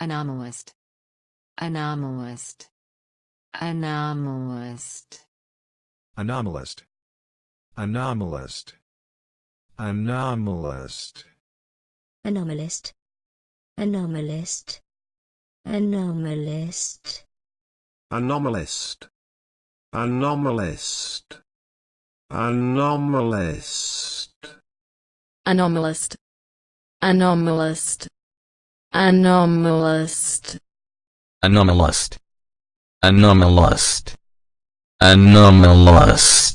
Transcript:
Anomalist. Anomalist. Anomalist. Anomalist. Anomalist. Anomalist. Anomalist. Anomalist. Anomalist. Anomalist. Anomalist. Anomalist. Anomalist. Anomalist. Anomalist. Anomalist. Anomalist. Anomalist.